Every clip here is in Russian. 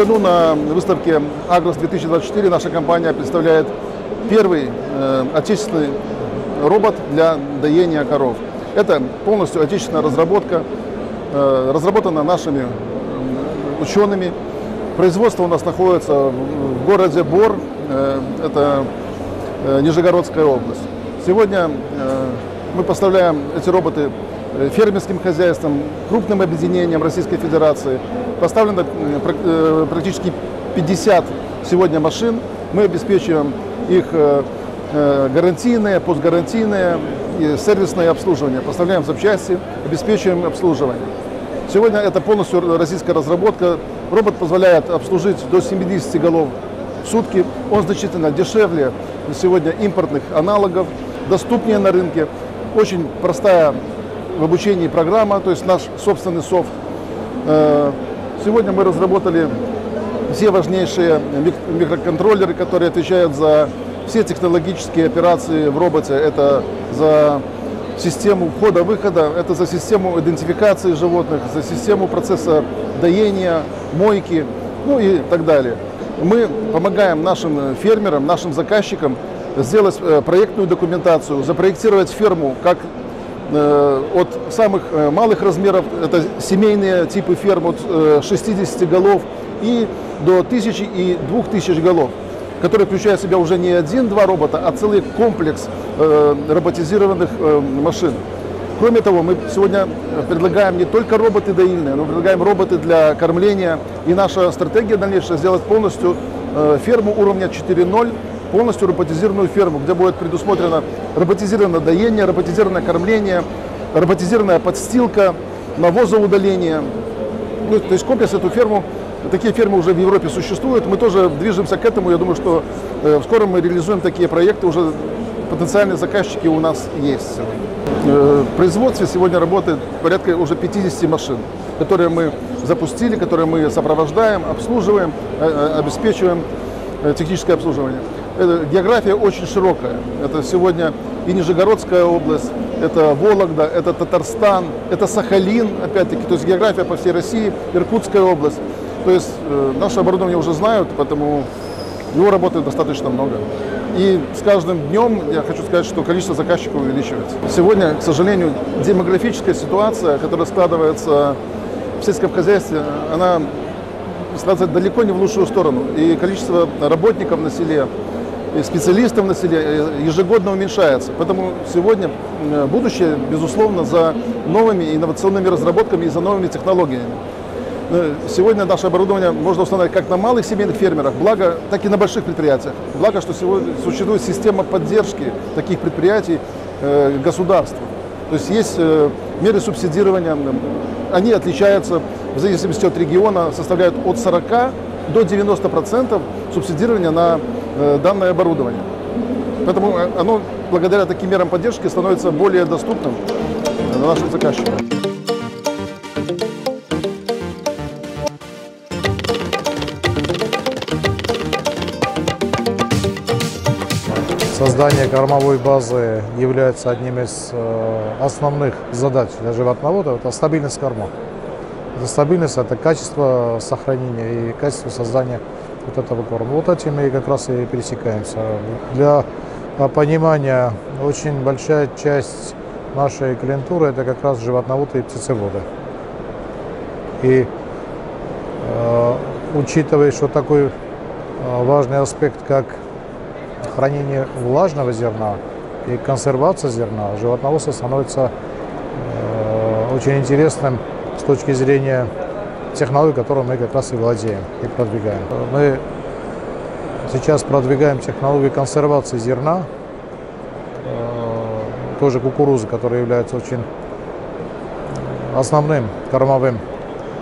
году на выставке Агрос-2024 наша компания представляет первый э, отечественный робот для доения коров. Это полностью отечественная разработка, э, разработана нашими э, учеными. Производство у нас находится в городе Бор, э, это э, Нижегородская область. Сегодня э, мы поставляем эти роботы фермерским хозяйствам, крупным объединениям Российской Федерации. Поставлено э, практически 50 сегодня машин. Мы обеспечиваем их э, гарантийное, постгарантийное и сервисное обслуживание. Поставляем запчасти, обеспечиваем обслуживание. Сегодня это полностью российская разработка. Робот позволяет обслужить до 70 голов в сутки. Он значительно дешевле сегодня импортных аналогов, доступнее на рынке. Очень простая в обучении программа, то есть наш собственный софт. Э, сегодня мы разработали все важнейшие микроконтроллеры, которые отвечают за все технологические операции в роботе. Это за систему входа-выхода, это за систему идентификации животных, за систему процесса доения, мойки, ну и так далее. Мы помогаем нашим фермерам, нашим заказчикам сделать э, проектную документацию, запроектировать ферму как от самых э, малых размеров, это семейные типы ферм от 60 э, голов, и до 1000 и 2000 голов, которые включают в себя уже не один-два робота, а целый комплекс роботизированных машин. Кроме того, мы сегодня предлагаем не только роботы доильные, но предлагаем роботы для кормления. И наша стратегия дальнейшая сделать полностью ферму уровня 4.0 полностью роботизированную ферму, где будет предусмотрено роботизированное доение, роботизированное кормление, роботизированная подстилка, навозоудаление. Ну, то есть комплекс эту ферму, такие фермы уже в Европе существуют, мы тоже движемся к этому, я думаю, что э, скоро мы реализуем такие проекты, уже потенциальные заказчики у нас есть. Э, в производстве сегодня работает порядка уже 50 машин, которые мы запустили, которые мы сопровождаем, обслуживаем, э, э, обеспечиваем техническое обслуживание география очень широкая. Это сегодня и Нижегородская область, это Вологда, это Татарстан, это Сахалин, опять-таки, то есть география по всей России, Иркутская область. То есть э, наше оборудование уже знают, поэтому его работает достаточно много. И с каждым днем я хочу сказать, что количество заказчиков увеличивается. Сегодня, к сожалению, демографическая ситуация, которая складывается в сельском хозяйстве, она складывается далеко не в лучшую сторону. И количество работников на селе, специалистов на селе э, ежегодно уменьшается. Поэтому сегодня будущее, безусловно, за новыми инновационными разработками и за новыми технологиями. Э, сегодня наше оборудование можно установить как на малых семейных фермерах, благо, так и на больших предприятиях. Благо, что сегодня существует система поддержки таких предприятий э, государства. То есть есть э, меры субсидирования, они отличаются в зависимости от региона, составляют от 40 до 90% субсидирования на данное оборудование. Поэтому э, оно благодаря таким мерам поддержки становится более доступным нашим заказчикам. Создание кормовой базы является одним из э, основных задач для животноводов. Это стабильность корма. Это стабильность, это качество сохранения и качество создания вот этого корма. Вот этим мы как раз и пересекаемся. Для а, понимания, очень большая часть нашей клиентуры это как раз животноводы и птицеводы. И э, учитывая, что такой э, важный аспект, как хранение влажного зерна и консервация зерна, животноводство становится э, очень интересным с точки зрения технологию, которую мы как раз и владеем и продвигаем. Мы сейчас продвигаем технологию консервации зерна, э, тоже кукурузы, которая является очень основным кормовым,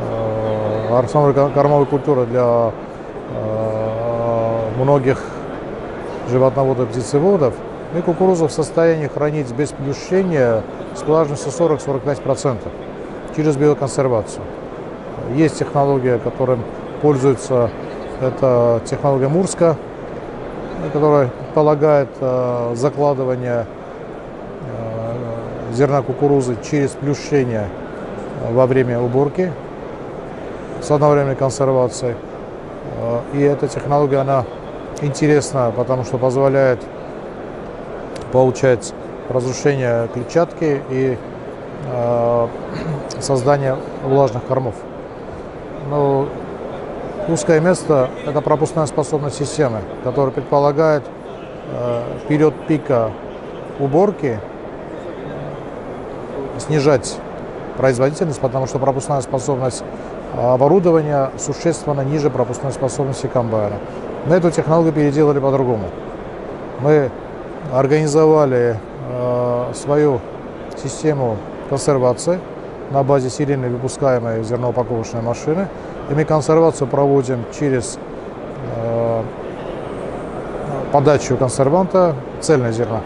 э, основной кормовой культурой для э, многих животноводов и птицеводов. Мы кукурузу в состоянии хранить без плющения с влажностью 40-45% через биоконсервацию. Есть технология, которым пользуется, это технология Мурска, которая полагает э, закладывание э, зерна кукурузы через плющение во время уборки с одновременной консервацией. Э, и эта технология, она интересна, потому что позволяет получать разрушение клетчатки и э, создание влажных кормов. Узкое место – это пропускная способность системы, которая предполагает э, период пика уборки снижать производительность, потому что пропускная способность оборудования существенно ниже пропускной способности комбайна. Мы эту технологию переделали по-другому. Мы организовали э, свою систему консервации на базе серийной выпускаемой зерноупаковочной машины. И мы консервацию проводим через э, подачу консерванта цельное зерна.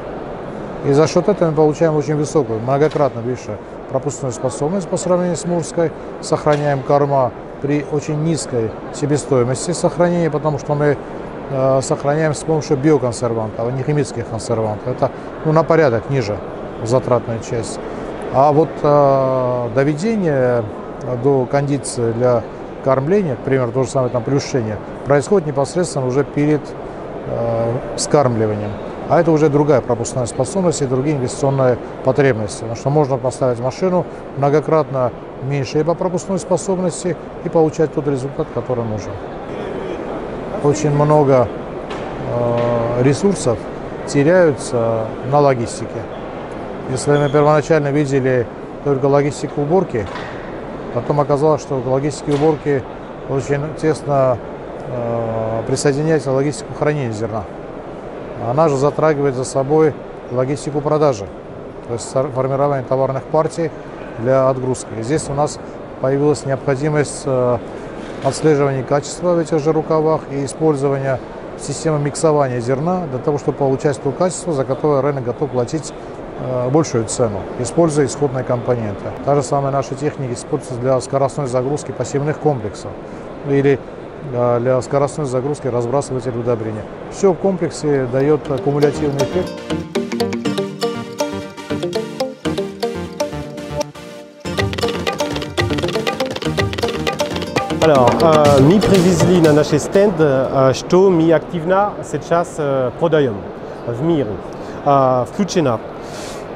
И за счет этого мы получаем очень высокую, многократно выше пропускную способность по сравнению с Мурской, сохраняем корма при очень низкой себестоимости сохранения, потому что мы э, сохраняем с помощью биоконсервантов, а не химических консервантов. Это ну, на порядок ниже затратная часть. А вот э, доведение до кондиции для кормления, к примеру, то же самое там плюшение, происходит непосредственно уже перед э, скармливанием. А это уже другая пропускная способность и другие инвестиционные потребности. Потому что можно поставить машину многократно меньше по пропускной способности и получать тот результат, который нужен. Очень много э, ресурсов теряются на логистике. Если мы первоначально видели только логистику уборки, потом оказалось, что к логистике уборки очень тесно э, присоединяется логистику хранения зерна. Она же затрагивает за собой логистику продажи, то есть формирование товарных партий для отгрузки. И здесь у нас появилась необходимость э, отслеживания качества в этих же рукавах и использования системы миксования зерна для того, чтобы получать то качество, за которое рынок готов платить большую цену, используя исходные компоненты. Та же самая наша техника используется для скоростной загрузки пассивных комплексов или для скоростной загрузки разбрасывателя удобрения. Все в комплексе дает аккумулятивный эффект. Alors, mi привезли на наш стенд, что ми активно сейчас продаем в мире. Включена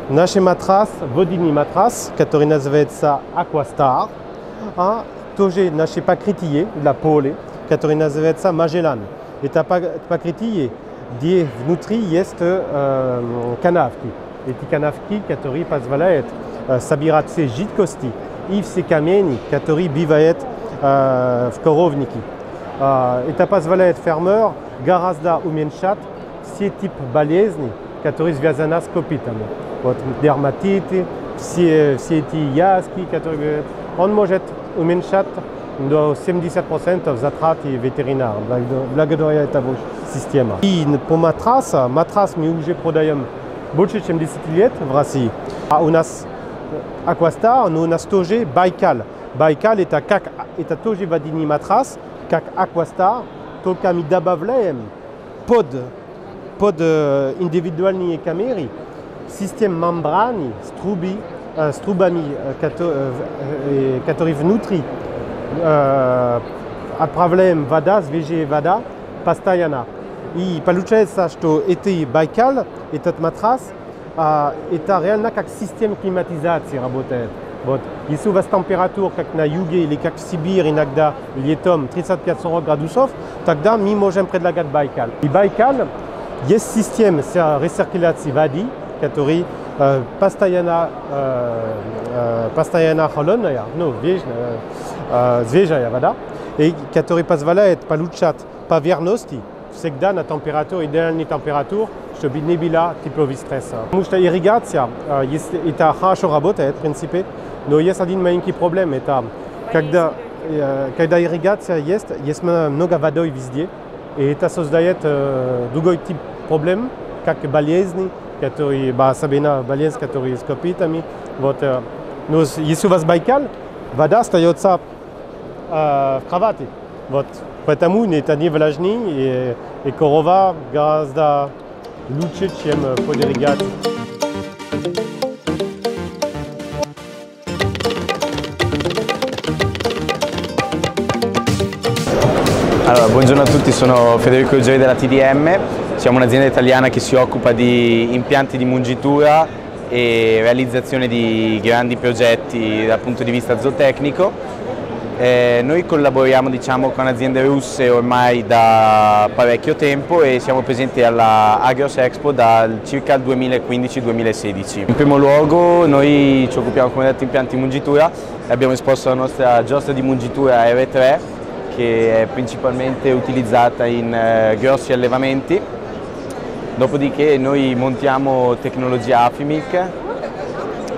наш матрас, водяный матрас, который называется Aquastar, а тоже наши покрытие для поля, который называется Magellan. Это покрытие, где внутри есть э, канавки. Эти канавки, которые позволяют э, собирать все жидкости и все камни, которые бывают э, в коровнике. Э, это позволяет фермеру гораздо уменьшать все типы болезней, которые связаны с копытами. Вот дерматиты, все, все эти язвки, которые он может уменьшать до 70% затрат ветеринар благодаря этому системе. И по матраса, матрас мы уже продаем больше, чем 10 лет в России. А у нас Aquastar, но у нас тоже Байкал. Байкал это, как, это тоже водяный матрас, как Aquastar, только мы добавляем под, под индивидуальные камеры систем мембраны с, труби, с трубами, которые внутри э, отправляем вода, свежая вода постоянно. И получается, что это Байкал, этот матрас, э, это реально как система климатизации работает. Вот. Если у вас температура, как на юге или как в Сибири, иногда летом 35-40 градусов, тогда мы можем предлагать Байкал. И Байкал, есть система рециркуляции воды, который э, постоянно, э, э, постоянно холодная, ну, вечная, свежая вода, и который позволяет получать поверхности всегда на температуру, идеальной температуре, чтобы не было тепловый стресс. Потому что ирригация, это хорошо работает, в принципе, но есть один маленький проблем, это когда, когда ирригация есть, есть много воды везде, и это создает другой тип проблем, как болезни, которые, особенно болезнь, которые с копытами. Вот, но если у вас Байкал, вода остается в кровати. Вот. Поэтому это не влажный, и, и корова гораздо лучше, чем под ирригацией. Allora, buongiorno a tutti, sono Federico Gioi della TDM, siamo un'azienda italiana che si occupa di impianti di mungitura e realizzazione di grandi progetti dal punto di vista zootecnico. Eh, noi collaboriamo diciamo, con aziende russe ormai da parecchio tempo e siamo presenti alla Agros Expo dal circa il 2015-2016. In primo luogo noi ci occupiamo come detto impianti di mungitura e abbiamo esposto la nostra giostra di mungitura R3 che è principalmente utilizzata in eh, grossi allevamenti. Dopodiché noi montiamo tecnologia Afimic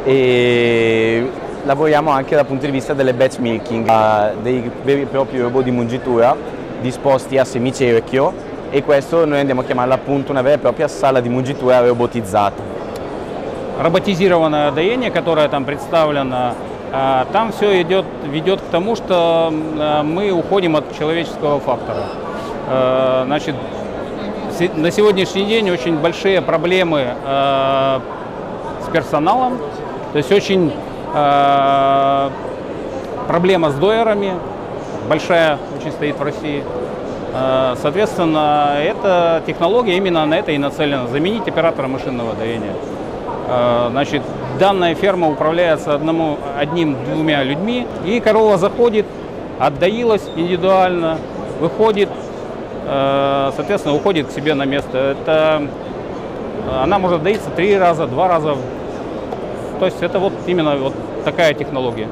e lavoriamo anche dal punto di vista delle batch milking, dei veri e propri robot di mungitura disposti a semicerchio e questo noi andiamo a chiamarla appunto una vera e propria sala di mungitura роботизата. Роботизированное доение, которое там представлено, а, там все идет, ведет к тому, что а, мы уходим от человеческого фактора. А, значит, на сегодняшний день очень большие проблемы с персоналом, то есть очень проблема с дойерами, большая очень стоит в России. Соответственно, эта технология именно на это и нацелена, заменить оператора машинного доения. Значит, данная ферма управляется одному, одним-двумя людьми, и корова заходит, отдаилась индивидуально, выходит, соответственно, уходит к себе на место. Это, она может доиться три раза, два раза то есть это вот именно вот такая технология.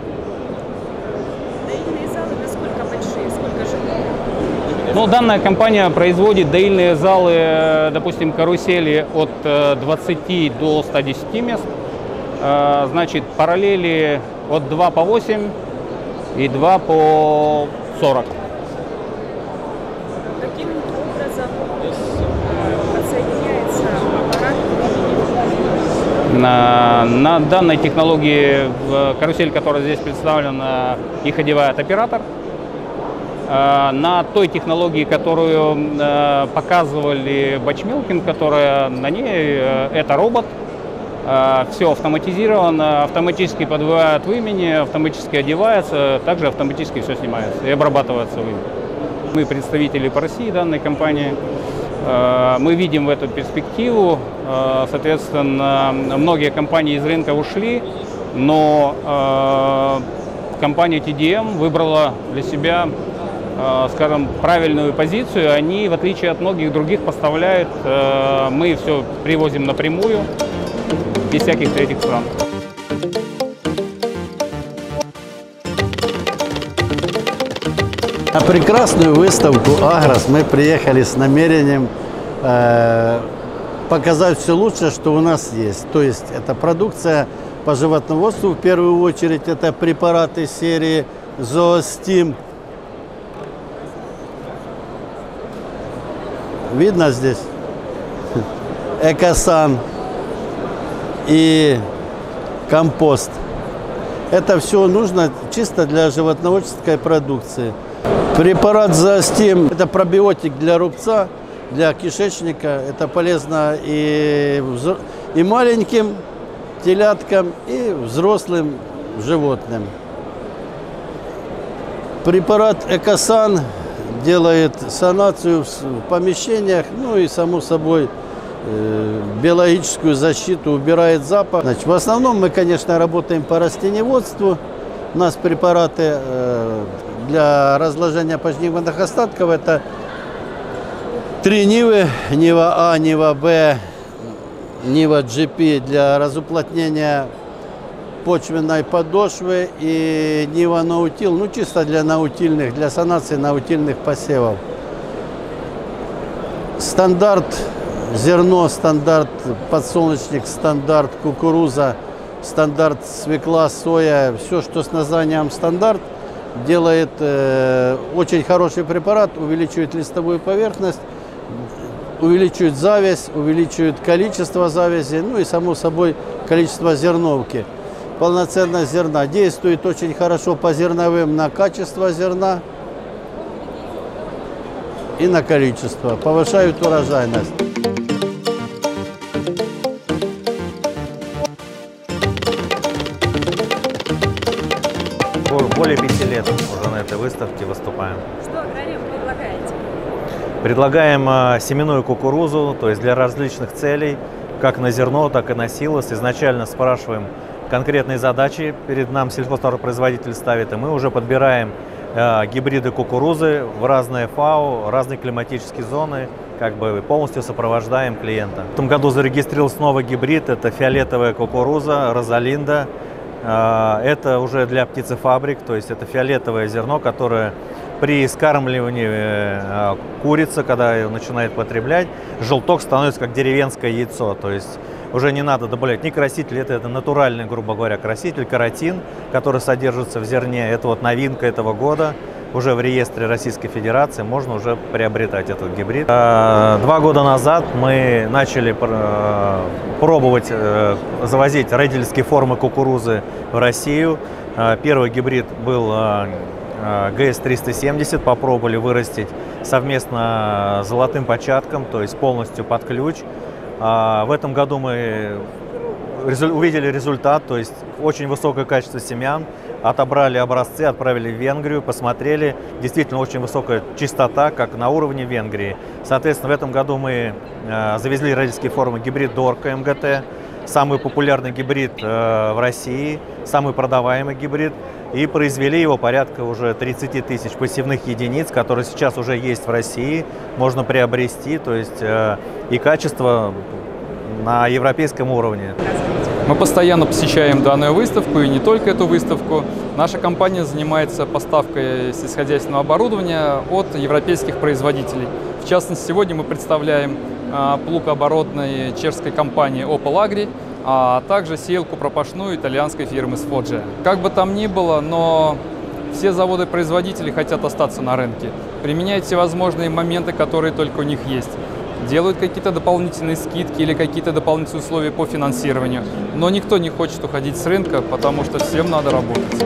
Доильные залы насколько большие, сколько живут? Ну, данная компания производит доильные залы, допустим, карусели от 20 э, до 110 мест. Э, значит, параллели от 2 по 8 и 2 по 40. На, на данной технологии карусель, которая здесь представлена, их одевает оператор. А, на той технологии, которую э, показывали Бачмилкин, которая на ней, э, это робот. А, Все автоматизировано, автоматически подбивает в имени, автоматически одевается, также автоматически все снимается и обрабатывается в имени. Мы представители по России данной компании. Э, мы видим в эту перспективу, э, соответственно, многие компании из рынка ушли, но компания TDM выбрала для себя, скажем, правильную позицию. Они, в отличие от многих других, поставляют, мы все привозим напрямую, без всяких третьих стран. На прекрасную выставку «Агрос» мы приехали с намерением э, показать все лучшее, что у нас есть. То есть это продукция по животноводству, в первую очередь это препараты серии «Зоостим». Видно здесь? Экосан и компост. Это все нужно чисто для животноводческой продукции. Препарат Застим – это пробиотик для рубца, для кишечника. Это полезно и, и маленьким теляткам, и взрослым животным. Препарат Экосан делает санацию в помещениях, ну и, само собой, биологическую защиту, убирает запах. Значит, в основном мы, конечно, работаем по растениеводству. У нас препараты э, для разложения пожнивных остатков это три Нивы, Нива А, Нива Б, Нива GP для разуплотнения почвенной подошвы и Нива No-till, ну чисто для no-till ьных, для санации no-till ьных посевов. Стандарт зерно, стандарт подсолнечник, стандарт кукуруза, стандарт свекла, соя, все, что с названием стандарт – делает э, очень хороший препарат, увеличивает листовую поверхность, увеличивает завязь, увеличивает количество завязи, ну и само собой количество зерновки. Полноценность зерна действует очень хорошо по зерновым на качество зерна и на количество, повышают урожайность. Более пяти лет уже на этой выставке выступаем. Что аграриум предлагаете? Предлагаем э, семенную кукурузу, то есть для различных целей, как на зерно, так и на силос. Изначально спрашиваем конкретные задачи перед нам сельхозтоваропроизводитель ставит, и мы уже подбираем гибриды кукурузы в разные ФАО, разные климатические зоны, как бы полностью сопровождаем клиента. В этом году зарегистрировался новый гибрид, это фиолетовая кукуруза, розалинда. Э, это уже для птицефабрик, то есть это фиолетовое зерно, которое при скармливании э, курицы, когда ее начинает потреблять, желток становится как деревенское яйцо. То есть уже не надо добавлять ни краситель, это, это натуральный, грубо говоря, краситель, каротин, который содержится в зерне. Это вот новинка этого года. Уже в реестре Российской Федерации можно уже приобретать этот гибрид. Э, два года назад мы начали э, пробовать завозить родительские формы кукурузы в Россию. Первый гибрид был Э, ГС-370 попробовали вырастить совместно с золотым початком, то есть полностью под ключ. А, в этом году мы увидели результат, то есть очень высокое качество семян, отобрали образцы, отправили в Венгрию, посмотрели, действительно очень высокая чистота, как на уровне Венгрии. Соответственно, в этом году мы э, завезли родительские формы гибрид Дорка МГТ, самый популярный гибрид э, в России, самый продаваемый гибрид и произвели его порядка уже 30 тысяч посевных единиц, которые сейчас уже есть в России, можно приобрести, то есть э, и качество на европейском уровне. Мы постоянно посещаем данную выставку и не только эту выставку. Наша компания занимается поставкой сельскохозяйственного оборудования от европейских производителей. В частности, сегодня мы представляем э, плуг оборотной чешской компании Opel Agri, а также сеялку пропашную итальянской фирмы Sfoggia. Как бы там ни было, но все заводы-производители хотят остаться на рынке, применяют всевозможные моменты, которые только у них есть. Делают какие-то дополнительные скидки или какие-то дополнительные условия по финансированию. Но никто не хочет уходить с рынка, потому что всем надо работать.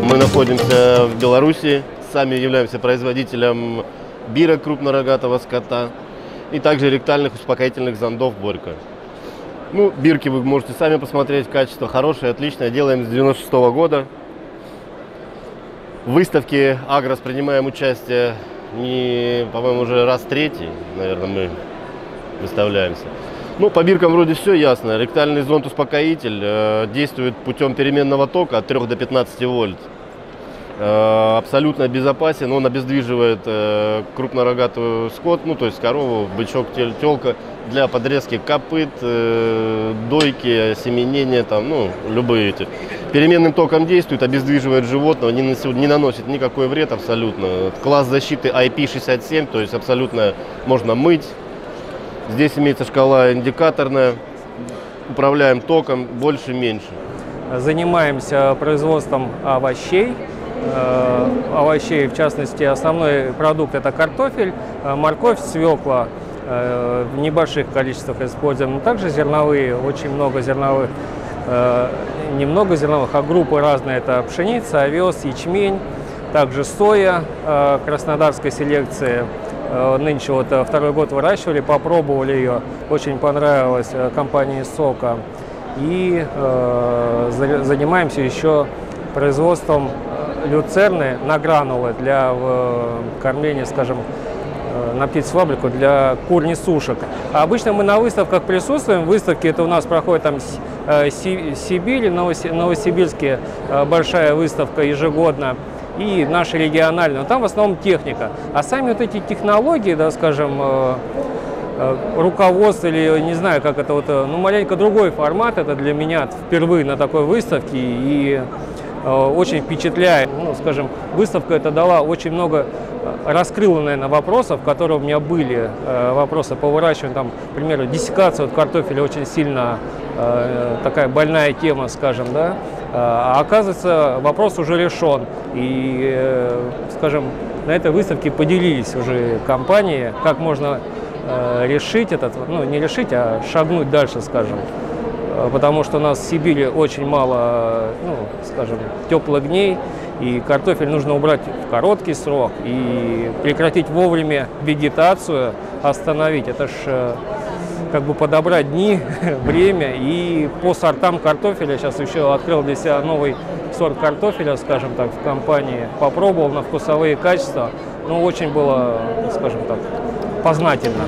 Мы находимся в Беларуси, сами являемся производителем бира крупнорогатого скота и также ректальных успокоительных зондов Борька. Ну, бирки вы можете сами посмотреть, качество хорошее, отличное, делаем с 96 -го года. В выставке Агрос принимаем участие не, по-моему, уже раз третий, наверное, мы выставляемся. Ну, по биркам вроде все ясно. Ректальный зонд-успокоитель э, действует путем переменного тока от 3 до 15 вольт. Э, абсолютно безопасен, он обездвиживает э, крупнорогатую скот, ну то есть корову, бычок, телка для подрезки копыт, э, дойки, осеменения, там, ну любые эти. Переменным током действует, обездвиживает животного, не, не наносит никакой вред абсолютно. Класс защиты IP67, то есть абсолютно можно мыть. Здесь имеется шкала индикаторная, управляем током больше-меньше. Занимаемся производством овощей, овощей, в частности, основной продукт это картофель, э, морковь, свекла э, в небольших количествах используем, но также зерновые, очень много зерновых, немного зерновых, а группы разные, это пшеница, овес, ячмень, также соя краснодарской селекции, нынче вот второй год выращивали, попробовали ее, очень понравилось компании Сока. И э, занимаемся еще производством люцерны на гранулы для э, кормления, скажем, э, на птицефабрику для кур сушек. А обычно мы на выставках присутствуем. Выставки это у нас проходит там э, Сибирь, Новосибирске большая выставка ежегодно и наши региональные. Но там в основном техника. А сами вот эти технологии, да, скажем, руководство или не знаю, как это вот, ну маленько другой формат. Это для меня впервые на такой выставке и очень впечатляет. Ну, скажем, выставка это дала очень много, э, раскрыла, наверное, вопросов, которые у меня были, э, вопросы по выращиванию, там, к примеру, диссекация вот картофеля очень сильно такая больная тема, скажем, да, а оказывается, вопрос уже решен. И, скажем, на этой выставке поделились уже компании, как можно решить этот, ну, не решить, а шагнуть дальше, скажем. Э, потому что у нас в Сибири очень мало, ну, скажем, теплых дней, и картофель нужно убрать в короткий срок и прекратить вовремя вегетацию, остановить. Это ж э, как бы подобрать дни, время. И по сортам картофеля сейчас еще открыл для себя новый сорт картофеля, скажем так, в компании. Попробовал на вкусовые качества. Ну, очень было, скажем так, познательно.